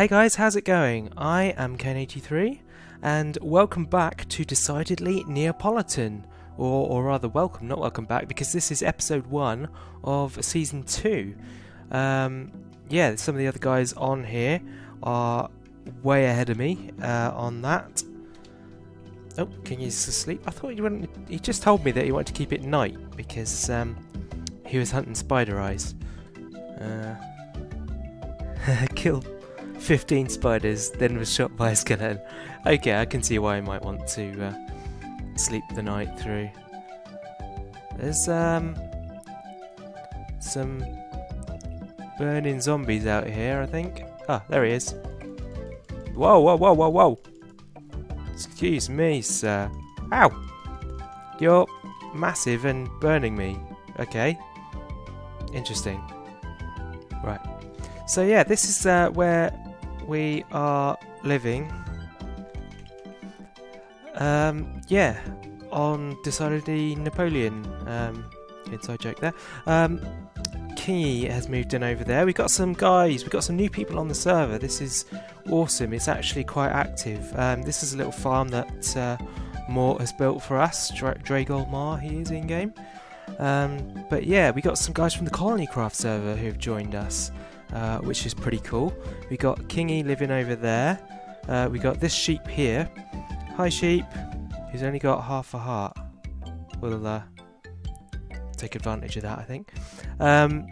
Hey guys, how's it going? I am Kaine83, and welcome back to Decidedly Neapolitan. Or, or rather, welcome, not welcome back, because this is episode 1 of season 2. Um, yeah, some of the other guys on here are way ahead of me uh, on that. Oh, Kingy's asleep. I thought you wanted. He just told me that he wanted to keep it night because um, he was hunting spider eyes. Uh, killed 15 spiders, then was shot by a skeleton. Okay, I can see why he might want to uh, sleep the night through. There's um some burning zombies out here, I think. Ah, there he is. Whoa, whoa, whoa, whoa, whoa! Excuse me, sir. Ow! You're massive and burning me. Okay. Interesting. Right. So yeah, this is uh, where we are living. Um, yeah, on decidedly Napoleon. Um, inside joke there. Um, Kingy has moved in over there. We've got some guys, we've got some new people on the server. This is awesome. It's actually quite active. Um, this is a little farm that uh, Mort has built for us. Dra- Dragolmar, he is in game. Um, but yeah, we got some guys from the Colony Craft server who have joined us, uh, which is pretty cool. We got Kingy living over there. Uh, we got this sheep here. Hi, sheep. He's only got half a heart. We'll uh, take advantage of that, I think. Um,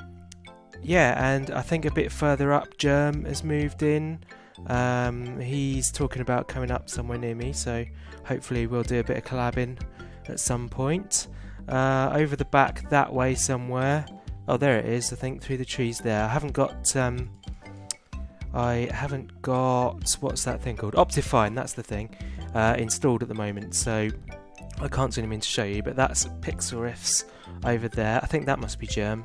yeah, and I think a bit further up, Jerm has moved in. Um, he's talking about coming up somewhere near me, so hopefully we'll do a bit of collabing at some point. Uh, over the back that way somewhere. Oh, there it is. I think through the trees there. I haven't got. Um, I haven't got what's that thing called? Optifine. That's the thing uh, installed at the moment. So I can't zoom in to show you, but that's Pixlriffs over there. I think that must be Jerm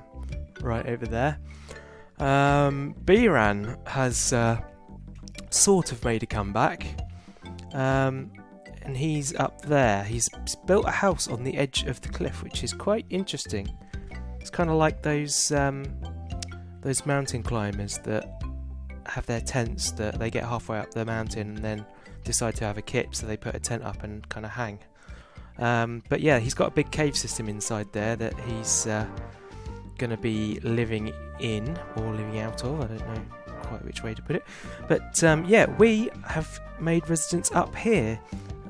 right over there. Um, B-Ran has uh, sort of made a comeback. Um, and he's up there. He's built a house on the edge of the cliff, which is quite interesting. It's kind of like those um, those mountain climbers that have their tents that they get halfway up the mountain and then decide to have a kip, so they put a tent up and kind of hang. Um, but yeah, he's got a big cave system inside there that he's uh, going to be living in or living out of. I don't know quite which way to put it. But um, yeah, we have made residence up here.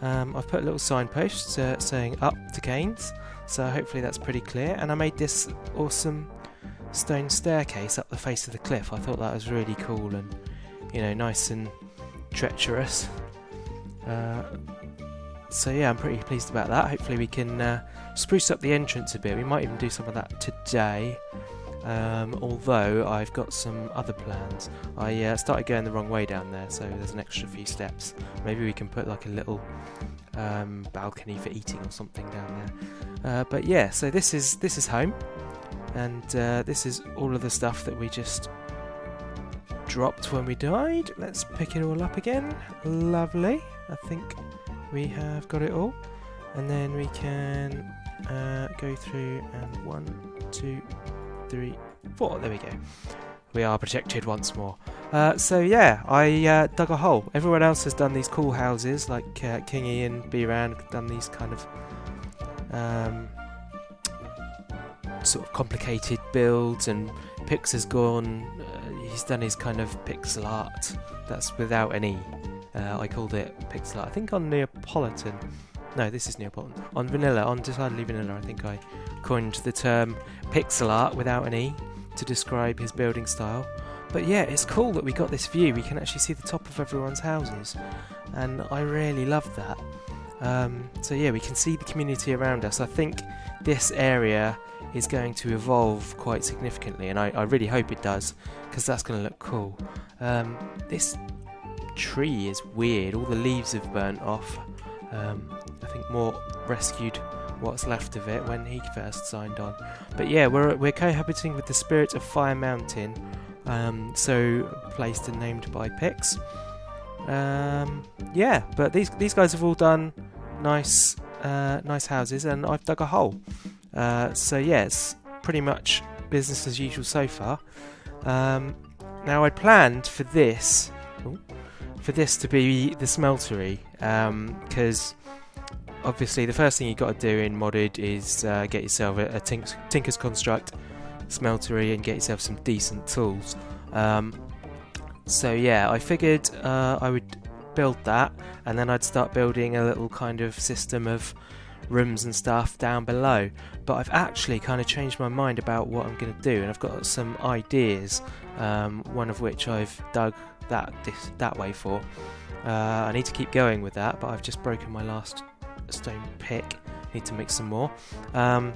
Um, I've put a little signpost uh, saying up to Kaine's, so hopefully that's pretty clear. And I made this awesome stone staircase up the face of the cliff. I thought that was really cool and you know nice and treacherous. Uh, so yeah, I'm pretty pleased about that. Hopefully we can uh, spruce up the entrance a bit. We might even do some of that today. Um, although I've got some other plans. I uh, started going the wrong way down there, so there's an extra few steps. Maybe we can put like a little um, balcony for eating or something down there. Uh, but yeah, so this is this is home, and uh, this is all of the stuff that we just dropped when we died. Let's pick it all up again. Lovely. I think we have got it all, and then we can uh, go through and one, two three, four. There we go. We are protected once more. Uh, so yeah, I uh, dug a hole. Everyone else has done these cool houses, like uh, Kingy and B-Ran done these kind of um, sort of complicated builds, and Pix has gone. Uh, he's done his kind of pixel art. That's without any. Uh, I called it pixel art. I think on Neapolitan. No, this is Neapolitan. On Vanilla, on Decidedly Vanilla, I think I coined the term pixl art without an E to describe his building style. But yeah, it's cool that we got this view. We can actually see the top of everyone's houses, and I really love that. Um, so yeah, we can see the community around us. I think this area is going to evolve quite significantly, and I, I really hope it does, because that's going to look cool. Um, this tree is weird. All the leaves have burnt off. Um, I think Mort rescued what's left of it when he first signed on. But yeah, we're we're cohabiting with the spirit of Fire Mountain, um, so placed and named by Pix. Um, yeah, but these these guys have all done nice uh, nice houses, and I've dug a hole. Uh, so yeah, it's pretty much business as usual so far. Um, now I planned for this ooh, for this to be the smeltery, because obviously the first thing you've got to do in modded is uh, get yourself a, a tink Tinker's Construct smeltery and get yourself some decent tools. Um, so yeah, I figured uh, I would build that and then I'd start building a little kind of system of rooms and stuff down below. But I've actually kind of changed my mind about what I'm going to do and I've got some ideas, um, one of which I've dug that that way for. Uh, I need to keep going with that, but I've just broken my last stone pick. Need to make some more. Um,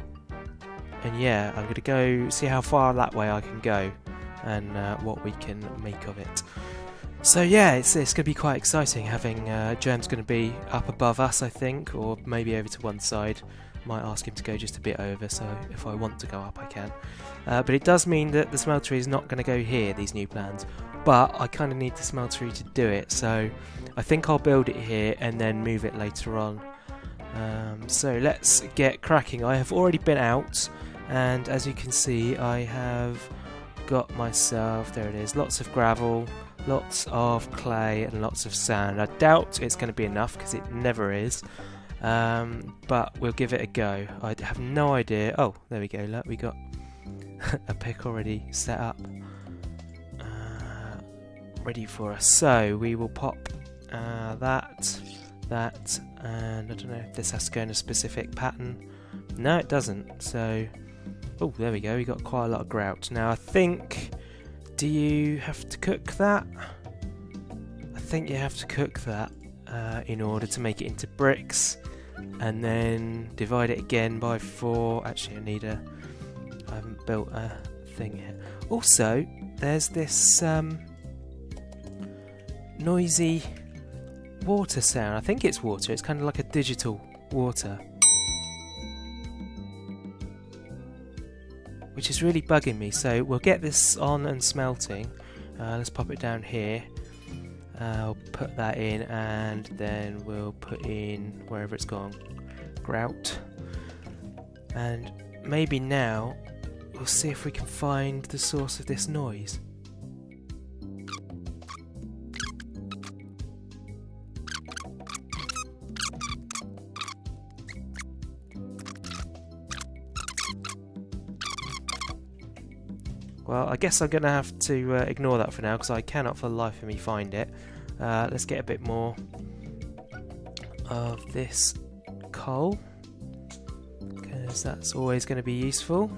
and yeah, I'm going to go see how far that way I can go and uh, what we can make of it. So yeah, it's, it's going to be quite exciting having uh, Jerm's going to be up above us, I think, or maybe over to one side. Might ask him to go just a bit over, so if I want to go up, I can. Uh, but it does mean that the smeltery is not going to go here, these new plans. But I kind of need the smeltery to do it, so I think I'll build it here and then move it later on. Um, so let's get cracking. I have already been out, and as you can see, I have got myself, there it is, lots of gravel, lots of clay and lots of sand. I doubt it's going to be enough because it never is. Um, but we'll give it a go. I have no idea. Oh, there we go. Look, we got a pick already set up, uh, ready for us. So we will pop uh, that, that, and I don't know if this has to go in a specific pattern. No, it doesn't. So, oh, there we go. We got quite a lot of grout. Now I think. Do you have to cook that? I think you have to cook that uh, in order to make it into bricks and then divide it again by four. Actually, I need a. I haven't built a thing yet. Also, there's this um, noisy water sound. I think it's water. It's kind of like a digital water. Which is really bugging me. So we'll get this on and smelting. Uh, let's pop it down here. Uh, I'll put that in and then we'll put in wherever it's gone grout and maybe now we'll see if we can find the source of this noise Well, I guess I'm going to have to uh, ignore that for now because I cannot for the life of me find it. Uh, let's get a bit more of this coal because that's always going to be useful.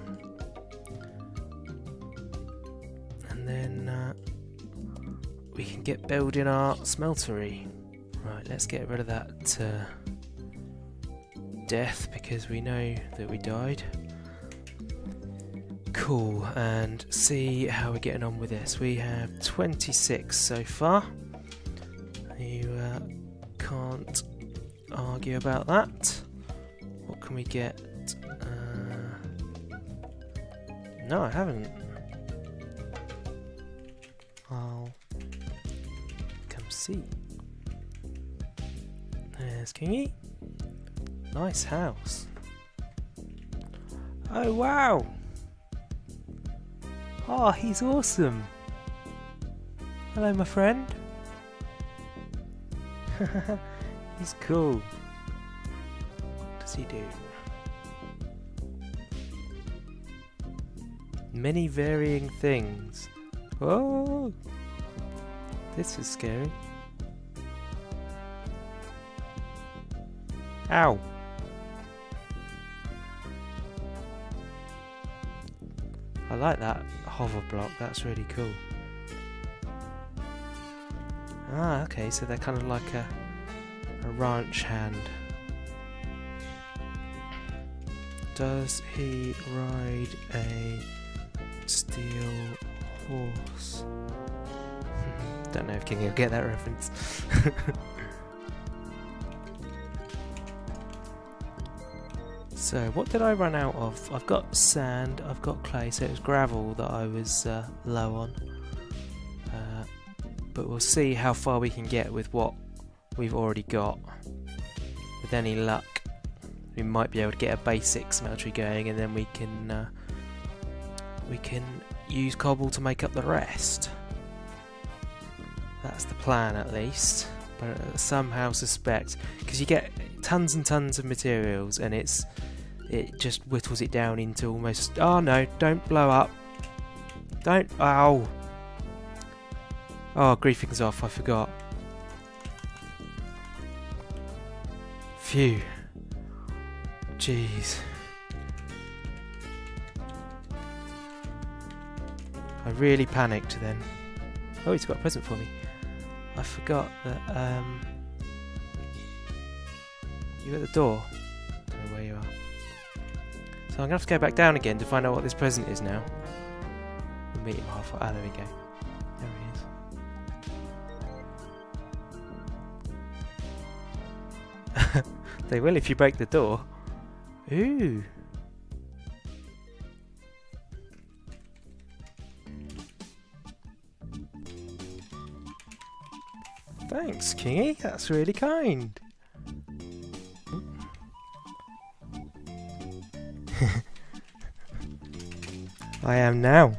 And then uh, we can get building our smeltery. Right, let's get rid of that death because we know that we died cool and see how we're getting on with this. We have 26 so far. You uh, can't argue about that. What can we get? Uh, no, I haven't. I'll come see. There's Kingy. Nice house. Oh wow! Oh, he's awesome. Hello, my friend. he's cool. What does he do? Many varying things. Oh, this is scary. Ow. Like that hover block, that's really cool. Ah, okay, so they're kind of like a, a ranch hand. Does he ride a steel horse? Don't know if King will get that reference. So what did I run out of? I've got sand, I've got clay, so it was gravel that I was uh, low on. Uh, but we'll see how far we can get with what we've already got. With any luck, we might be able to get a basic smeltery going, and then we can uh, we can use cobble to make up the rest. That's the plan at least. But I somehow suspect because you get tons and tons of materials and it's it just whittles it down into almost oh no don't blow up. Don't ow. Oh griefing's off I forgot. Phew. Jeez. I really panicked then. Oh he's got a present for me. I forgot that um you're at the door so I'm going to have to go back down again to find out what this present is now. We'll meet him halfway. Ah, there we go. There he is. they will if you break the door. Ooh. Thanks, Kingy. That's really kind. I am now.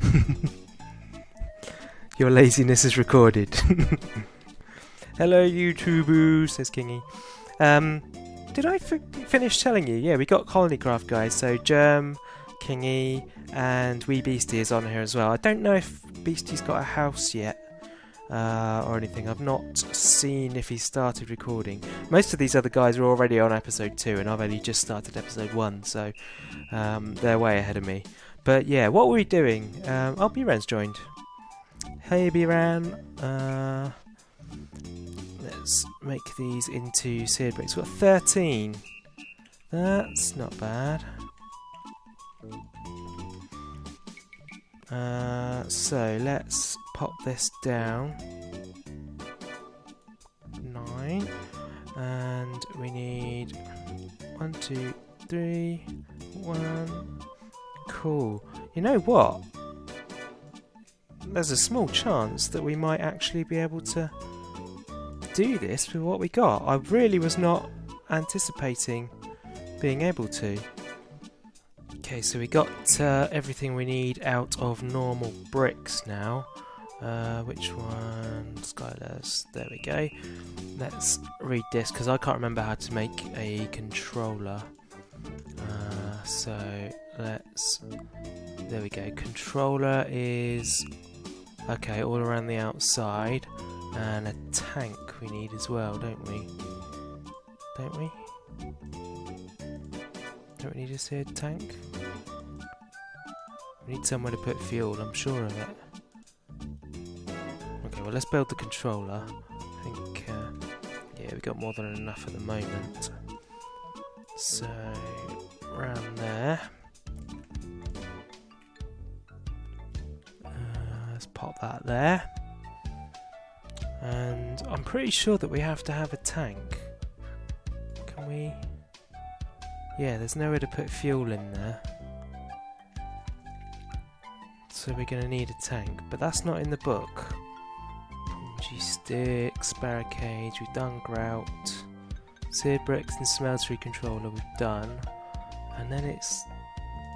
Your laziness is recorded. Hello, YouTubers, says Kingy. Um, did I finish telling you? Yeah, we got Colony Craft guys. So Jerm, Kingy, and Wee Beastie is on here as well. I don't know if Beastie's got a house yet uh, or anything. I've not seen if he started recording. Most of these other guys are already on episode 2, and I've only just started episode 1, so um, they're way ahead of me. But yeah, what were we doing? Um, oh, B-Ran's joined. Hey, B-Ran. Uh, let's make these into seared bricks. We've got 13. That's not bad. Uh, so let's pop this down. Nine. And we need one, two, three, one. Cool. You know what? There's a small chance that we might actually be able to do this with what we got. I really was not anticipating being able to. Okay, so we got uh, everything we need out of normal bricks now. Uh, which one? Skyless. There we go. Let's read this because I can't remember how to make a controller. Uh, so let's. There we go. Controller is okay all around the outside, and a tank we need as well, don't we? Don't we? Don't we need a seared tank? We need somewhere to put fuel. I'm sure of it well let's build the controller. I think, uh, yeah, we've got more than enough at the moment. So, around there. Uh, let's pop that there. And I'm pretty sure that we have to have a tank. Can we? Yeah, there's nowhere to put fuel in there. So we're going to need a tank, but that's not in the book. Sticks, barricades, we've done grout, seared bricks and smeltery controller we've done. And then it's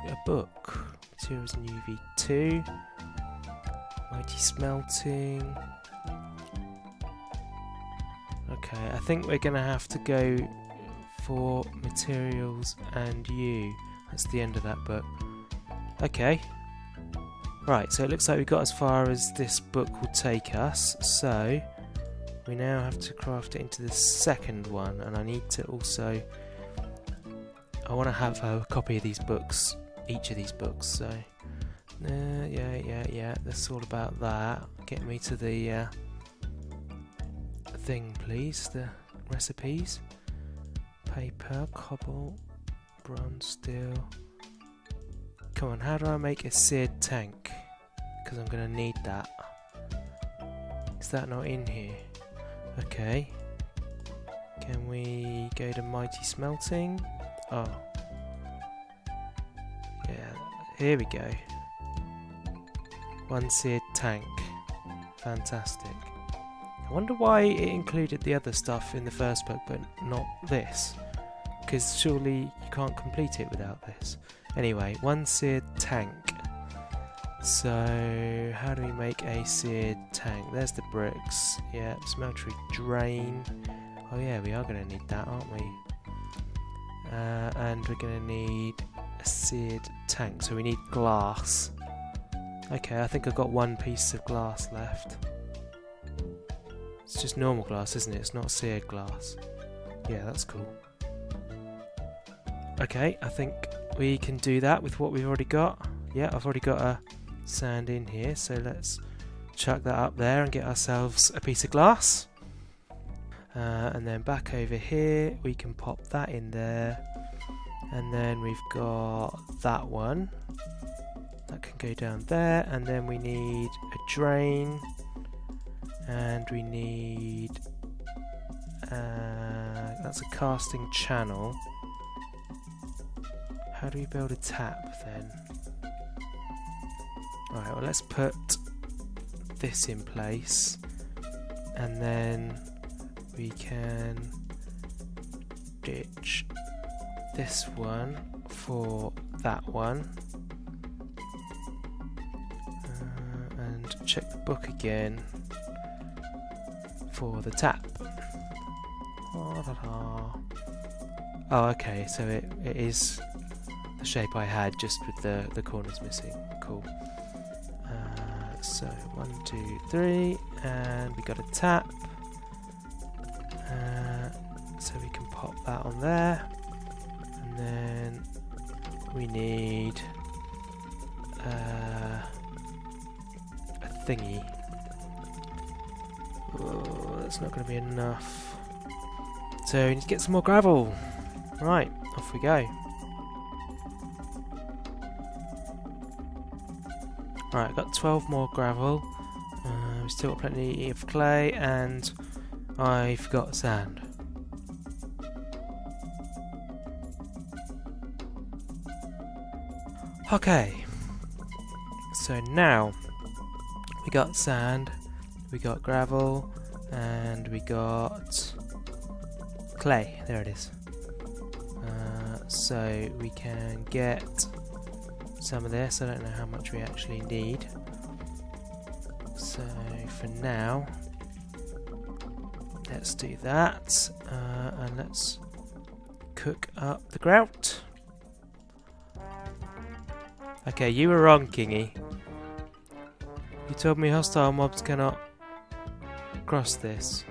a book. Materials in UV2. Mighty smelting. Okay, I think we're gonna have to go for materials and you. That's the end of that book. Okay, Right, so it looks like we got as far as this book will take us, so we now have to craft it into the second one, and I need to also... I want to have a copy of these books, each of these books, so... Uh, yeah, yeah, yeah, that's all about that. Get me to the uh, thing, please, the recipes. Paper, cobble, bronze, steel... Come on, how do I make a seared tank? Because I'm to need that. Is that not in here? Okay. Can we go to Mighty Smelting? Oh. Yeah, here we go. One seared tank. Fantastic. I wonder why it included the other stuff in the first book but not this. Because surely you can't complete it without this. Anyway, one seared tank. So, how do we make a seared tank? There's the bricks. Yeah, smeltery drain. Oh yeah, we are going to need that, aren't we? Uh, and we're going to need a seared tank. So we need glass. Okay, I think I've got one piece of glass left. It's just normal glass, isn't it? It's not seared glass. Yeah, that's cool. Okay, I think we can do that with what we've already got. Yeah, I've already got a sand in here, so let's chuck that up there and get ourselves a piece of glass. Uh, and then back over here, we can pop that in there. And then we've got that one. That can go down there. And then we need a drain. And we need... Uh, that's a casting channel. How do we build a tap then? Right, well let's put this in place and then we can ditch this one for that one uh, and check the book again for the tap. Oh okay so it, it is the shape I had just with the, the corners missing. Cool so one, two, three, and we got a tap. Uh, so we can pop that on there, and then we need uh, a thingy. Oh, that's not going to be enough. So we need to get some more gravel. Right, off we go. Right, got 12 more gravel. Uh, we've still got plenty of clay, and I've got sand. Okay, so now we got sand, we got gravel, and we got clay. There it is. Uh, so we can get some of this. I don't know how much we actually need. So for now, let's do that. Uh, and let's cook up the grout. Okay, you were wrong, Kingy. You told me hostile mobs cannot cross this.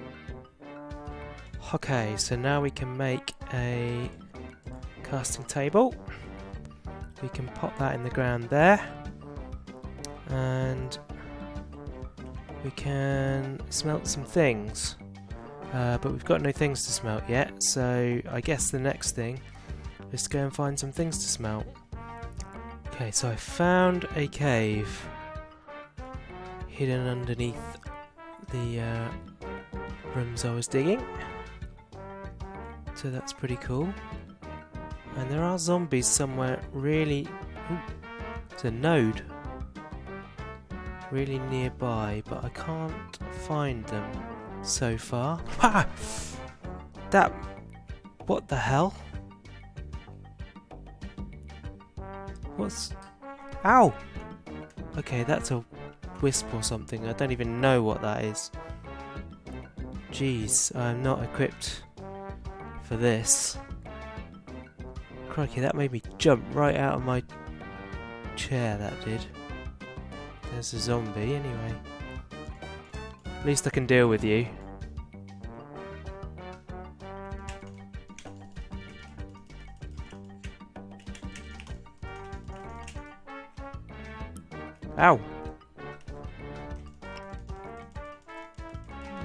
Okay, so now we can make a casting table we can pop that in the ground there. And we can smelt some things. Uh, but we've got no things to smelt yet so I guess the next thing is to go and find some things to smelt. Okay so I found a cave hidden underneath the uh, rooms I was digging. So that's pretty cool and there are zombies somewhere really... It's a node. Really nearby, but I can't find them so far. Ha! That... What the hell? What's... Ow! Okay, that's a wisp or something. I don't even know what that is. Jeez, I'm not equipped for this. Crikey, that made me jump right out of my chair, that did. There's a zombie, anyway. At least I can deal with you. Ow!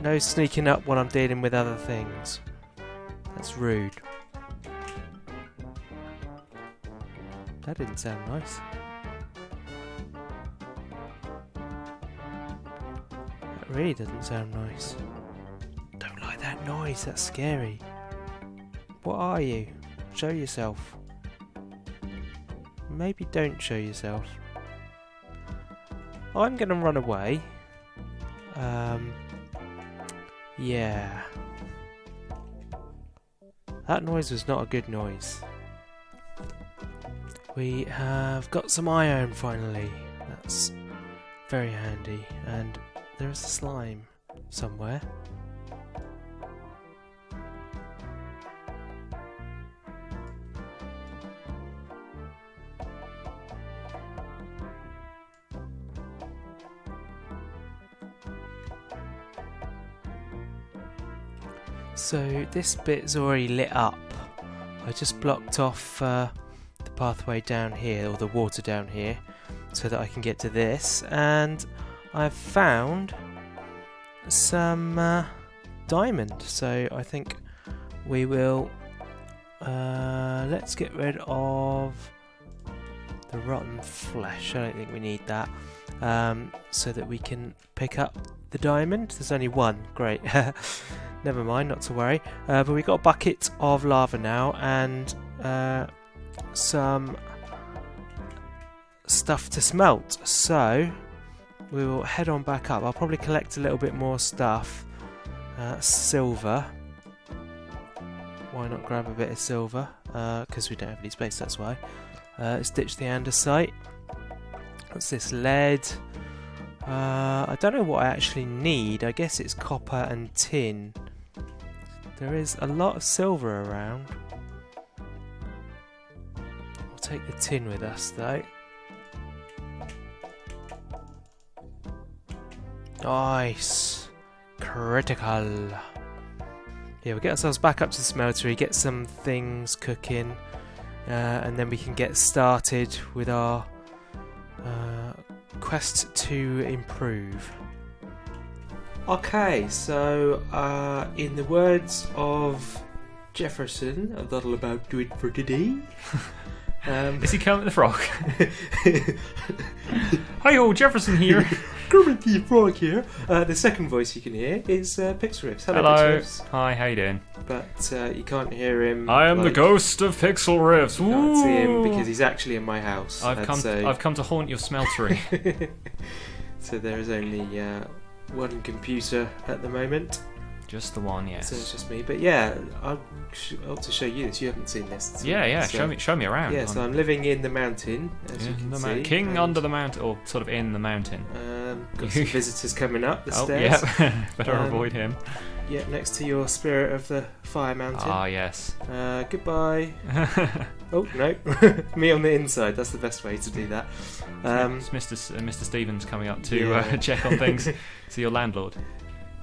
No sneaking up when I'm dealing with other things. That's rude. That didn't sound nice. That really doesn't sound nice. Don't like that noise, that's scary. What are you? Show yourself. Maybe don't show yourself. I'm gonna run away. Um, yeah. That noise was not a good noise. We have got some iron finally. That's very handy. And there is a slime somewhere. So this bit's already lit up. I just blocked off uh, pathway down here, or the water down here, so that I can get to this. And I've found some uh, diamond. So I think we will. Uh, let's get rid of the rotten flesh. I don't think we need that. Um, so that we can pick up the diamond. There's only one. Great. Never mind, not to worry. Uh, but we've got a bucket of lava now and uh, some stuff to smelt. So we will head on back up. I'll probably collect a little bit more stuff. Uh, silver. Why not grab a bit of silver? Because uh, we don't have any space, that's why. Uh, let's ditch the andesite. What's this? Lead. Uh, I don't know what I actually need. I guess it's copper and tin. There is a lot of silver around. Take the tin with us though. Nice. Critical. Yeah, we'll get ourselves back up to the smeltery, get some things cooking, uh, and then we can get started with our uh, quest to improve. Okay, so uh, in the words of Jefferson, that'll about do it for today. Um, Is he Kermit the Frog? Hi ho, Jefferson here. Kermit the Frog here. Uh, the second voice you can hear is uh, Pixlriffs. Hello, Hello. Pixlriffs. Hi, how you doing? But uh, you can't hear him. I am the ghost of Pixlriffs. You can't see him because he's actually in my house. I've come. I've come to haunt your smeltery. so there is only uh, one computer at the moment. Just the one, yes. So it's just me. But yeah, I ought to show you this. You haven't seen this. yeah, yeah. So- show me, show me around. Yeah, so I'm- living in the mountain, as you in can the see. King and, under the mountain, or sort of in the mountain. Um, got some visitors coming up the oh, stairs. yeah. Better Um, avoid him. Yeah, next to your spirit of the fire mountain. Ah, yes. Uh, goodbye. Oh no, me on the inside. That's the best way to do that. Um, it's Mr. S- uh, Mr. Stevens coming up to Yeah. uh, check on things. See your landlord.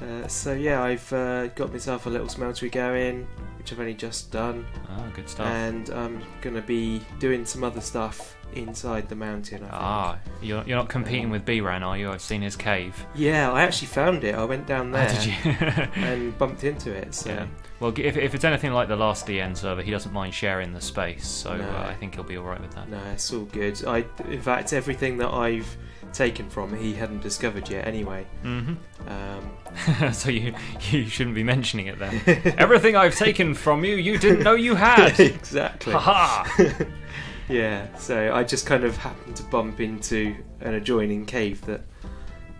Uh, so yeah, I've uh, got myself a little smeltery going, which I've only just done, Ah, good stuff. and I'm gonna be doing some other stuff inside the mountain. I think. Ah, you're, you're not competing Um, with B-Ran, are you? I've seen his cave. Yeah, I actually found it. I went down Oh, there did you? and bumped into it. So Yeah. Well, if, if it's anything like the last DN server, he doesn't mind sharing the space, so No. uh, I think he'll be alright with that. no, it's all good. I, in fact, everything that I've taken from he hadn't discovered yet. Anyway, hmm um, so you you shouldn't be mentioning it then. Everything I've taken from you, you didn't know you had. exactly. Haha! Yeah, so I just kind of happened to bump into an adjoining cave that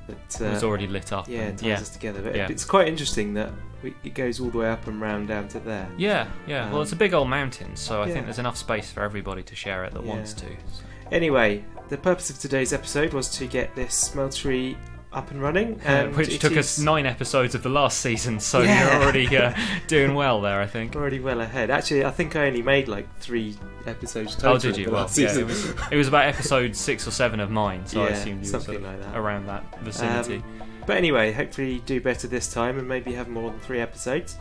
that uh, was already lit up. yeah and- ties yeah. us together. But yeah. it's quite interesting that we, it goes all the way up and round down to there. Yeah, yeah. well, it's a big old mountain, so I yeah. think there's enough space for everybody to share it that wants to. Anyway, the purpose of today's episode was to get this smeltery up and running, Uh, and which took is us nine episodes of the last season, so Yeah. you're already uh, doing well there, I think. already well ahead. Actually, I think I only made like three episodes total. Oh, did you? the Well, last yeah, season. it was, it was about episode six or seven of mine, so I Yeah, assumed you were something sort of like that. around that vicinity. Um, but anyway, hopefully do better this time and maybe have more than three episodes.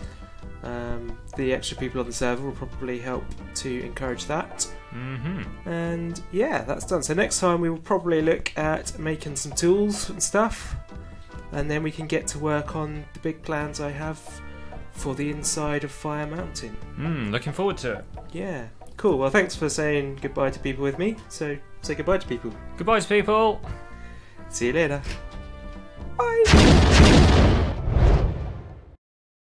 Um, the extra people on the server will probably help to encourage that. Hmm And yeah, that's done. So next time we will probably look at making some tools and stuff, and then we can get to work on the big plans I have for the inside of Fire Mountain. Mm, looking forward to it. Yeah, cool. Well, thanks for saying goodbye to people with me. So say goodbye to people. Goodbye, to people. See you later.